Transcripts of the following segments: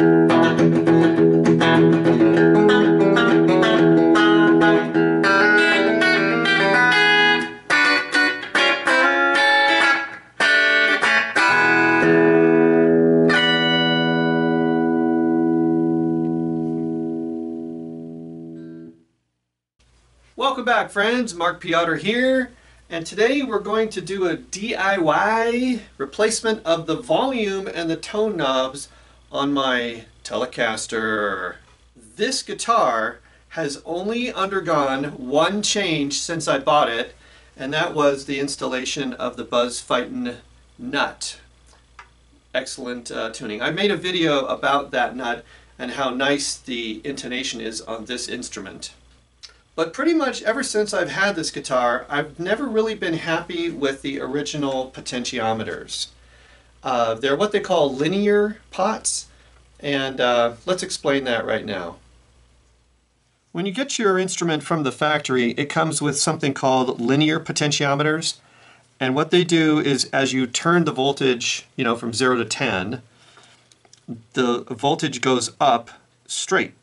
Welcome back friends, Mark Peotter here and today we're going to do a DIY replacement of the volume and the tone knobs on my Telecaster. This guitar has only undergone one change since I bought it and that was the installation of the Buzz Feiten nut. Excellent uh, tuning. I made a video about that nut and how nice the intonation is on this instrument. But pretty much ever since I've had this guitar, I've never really been happy with the original potentiometers. Uh, they're what they call linear pots, and uh, let's explain that right now. When you get your instrument from the factory, it comes with something called linear potentiometers. And what they do is as you turn the voltage, you know, from 0 to 10, the voltage goes up straight,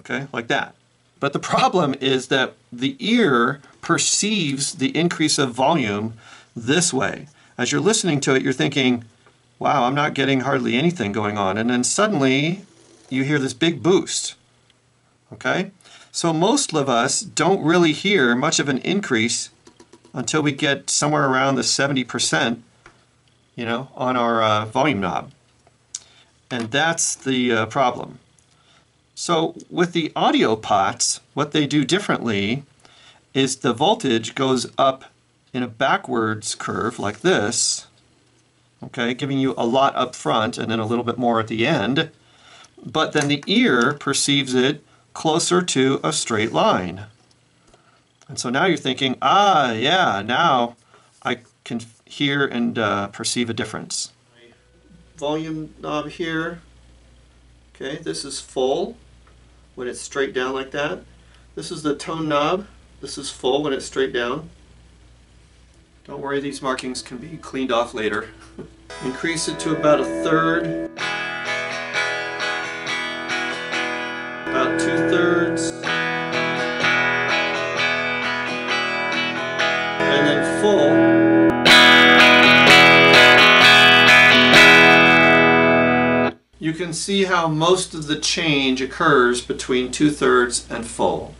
okay, like that. But the problem is that the ear perceives the increase of volume this way. As you're listening to it, you're thinking, wow, I'm not getting hardly anything going on. And then suddenly you hear this big boost. Okay? So most of us don't really hear much of an increase until we get somewhere around the 70%, you know, on our uh, volume knob. And that's the uh, problem. So with the audio pots, what they do differently is the voltage goes up in a backwards curve like this, okay, giving you a lot up front and then a little bit more at the end, but then the ear perceives it closer to a straight line. And so now you're thinking, ah, yeah, now I can hear and uh, perceive a difference. Volume knob here, okay, this is full when it's straight down like that. This is the tone knob. This is full when it's straight down. Don't worry, these markings can be cleaned off later. Increase it to about a third. About two thirds. And then full. you can see how most of the change occurs between two-thirds and full.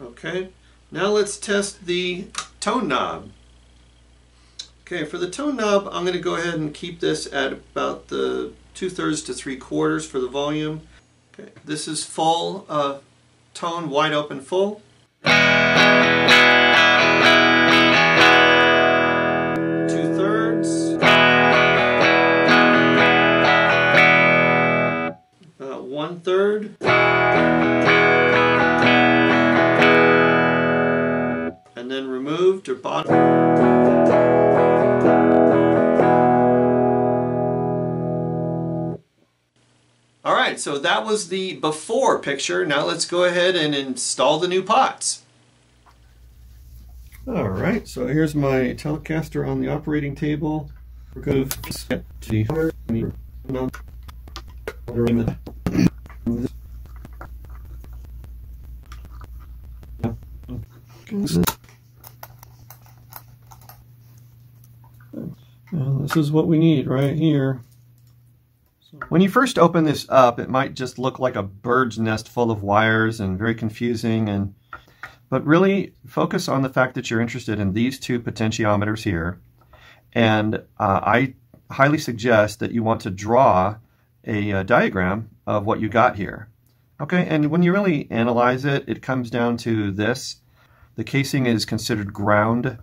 Okay, now let's test the tone knob. Okay, for the tone knob, I'm going to go ahead and keep this at about the two-thirds to three-quarters for the volume. Okay, this is full uh, tone, wide open full. Two-thirds, one-third, And then removed or bottom. So that was the before picture. Now let's go ahead and install the new pots. Alright, so here's my Telecaster on the operating table. We're going to set the this is what we need right here. When you first open this up, it might just look like a bird's nest full of wires and very confusing. And But really focus on the fact that you're interested in these two potentiometers here. And uh, I highly suggest that you want to draw a, a uh, diagram of what you got here. Okay, and when you really analyze it, it comes down to this. The casing is considered ground.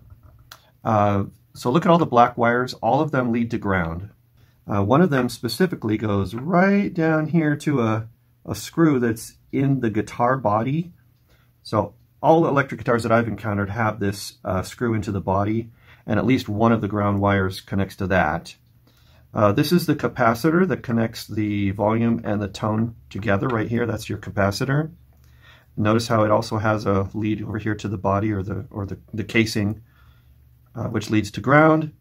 Uh, so look at all the black wires. All of them lead to ground. Uh, one of them specifically goes right down here to a, a screw that's in the guitar body. So all electric guitars that I've encountered have this uh, screw into the body, and at least one of the ground wires connects to that. Uh, this is the capacitor that connects the volume and the tone together right here. That's your capacitor. Notice how it also has a lead over here to the body or the or the, the casing, uh, which leads to ground.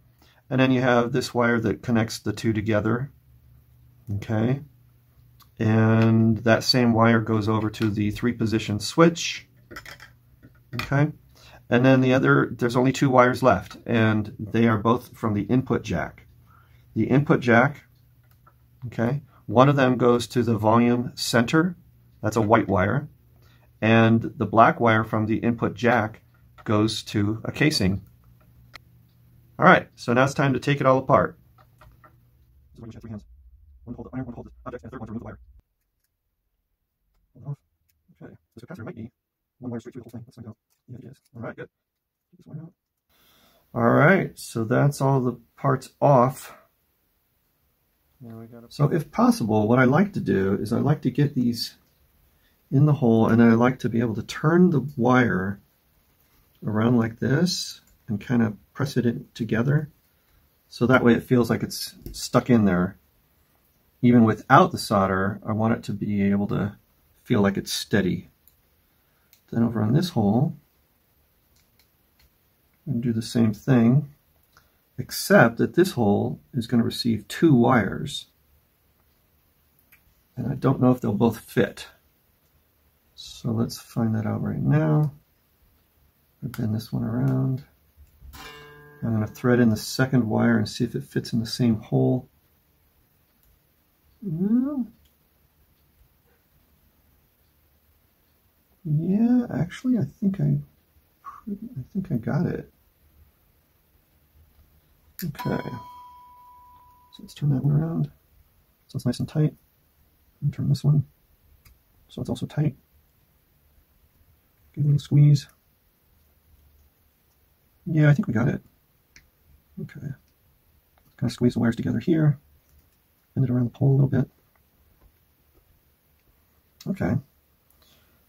And then you have this wire that connects the two together. Okay. and that same wire goes over to the three position switch. Okay. And then the other, there's only two wires left, and they are both from the input jack. The input jack, okay, one of them goes to the volume center, that's a white wire, and the black wire from the input jack goes to a casing. All right, so now it's time to take it all apart. One to hold the iron, one to hold the object, and the third one to remove the wire. Okay, this capacitor might be one wire straight through the whole thing. Let's find out. Yeah, it is. All right, good. Take this wire out. All right, so that's all the parts off. So if possible, what I like to do is I like to get these in the hole and I like to be able to turn the wire around like this and kind of press it together. So that way it feels like it's stuck in there. Even without the solder, I want it to be able to feel like it's steady. Then over on this hole, and do the same thing, except that this hole is going to receive two wires. And I don't know if they'll both fit. So let's find that out right now. Bend this one around. I'm going to thread in the second wire and see if it fits in the same hole. No. Yeah, actually, I think I, I think I got it. Okay. So let's turn that one around. So it's nice and tight. And turn this one. So it's also tight. Give it a little squeeze. Yeah, I think we got it. Okay. Kind of squeeze the wires together here. Bend it around the pole a little bit. Okay.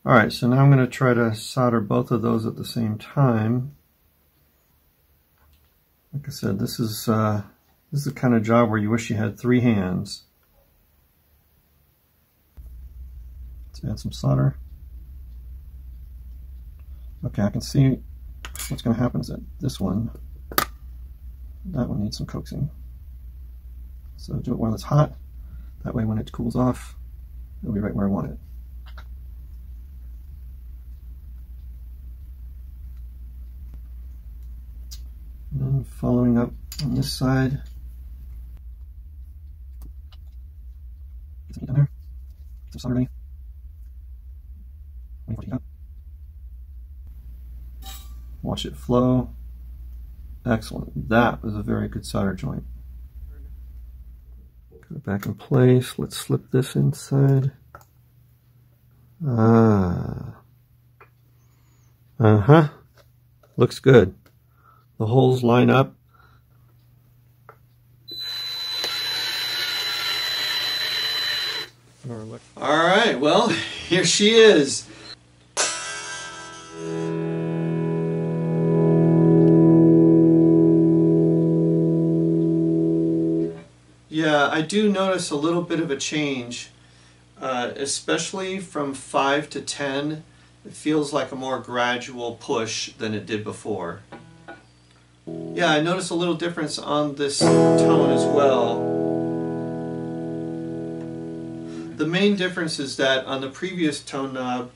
All right, so now I'm going to try to solder both of those at the same time. Like I said, this is uh, this is the kind of job where you wish you had three hands. Let's add some solder. Okay, I can see what's going to happen is that this one, that one needs some coaxing. So do it while it's hot. That way when it cools off, it'll be right where I want it. And then following up on this side. Some there. Some solder ready. It flow. Excellent. That was a very good solder joint. Put it back in place. Let's slip this inside. Ah. Uh-huh. Looks good. The holes line up. All right, well, here she is. Yeah, I do notice a little bit of a change, uh, especially from 5 to 10. It feels like a more gradual push than it did before. Yeah, I notice a little difference on this tone as well. The main difference is that on the previous tone knob,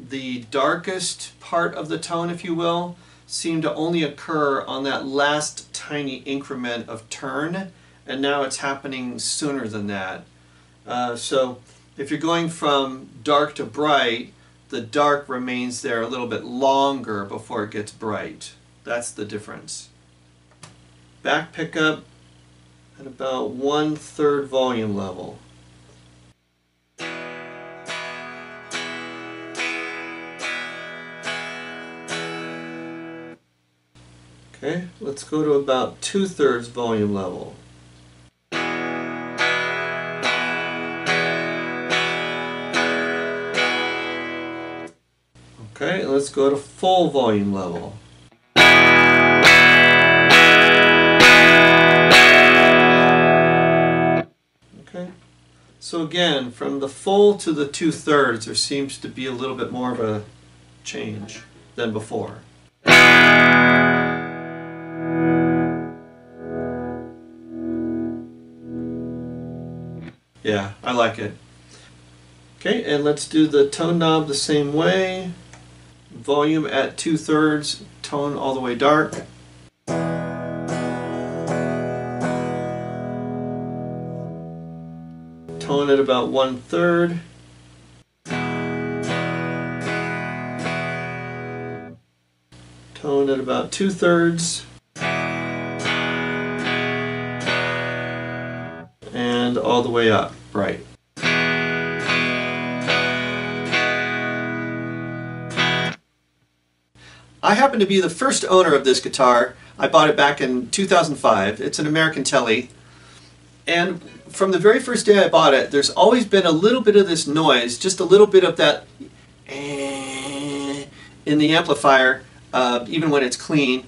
the darkest part of the tone, if you will, seemed to only occur on that last tiny increment of turn, and now it's happening sooner than that. Uh, so if you're going from dark to bright, the dark remains there a little bit longer before it gets bright. That's the difference. Back pickup at about one third volume level. Okay, let's go to about two thirds volume level. Okay, let's go to full volume level. Okay, so again, from the full to the two-thirds, there seems to be a little bit more of a change than before. Yeah, I like it. Okay, and let's do the tone knob the same way. Volume at two thirds, tone all the way dark. Tone at about one third. Tone at about two thirds. And all the way up, right. I happen to be the first owner of this guitar. I bought it back in 2005. It's an American Telly. And from the very first day I bought it, there's always been a little bit of this noise, just a little bit of that eh, in the amplifier, uh, even when it's clean.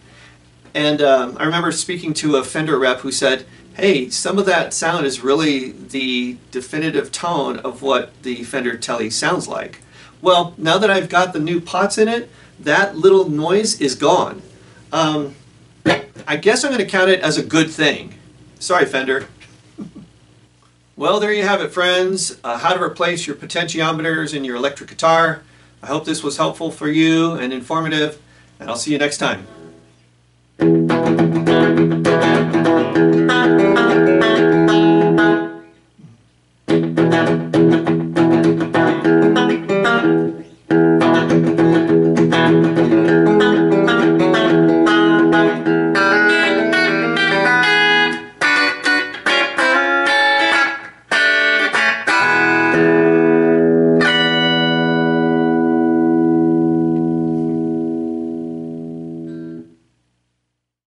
And um, I remember speaking to a Fender rep who said, hey, some of that sound is really the definitive tone of what the Fender Telly sounds like. Well, now that I've got the new pots in it, that little noise is gone. Um, I guess I'm going to count it as a good thing. Sorry, Fender. well, there you have it, friends. Uh, how to replace your potentiometers in your electric guitar. I hope this was helpful for you and informative, and I'll see you next time.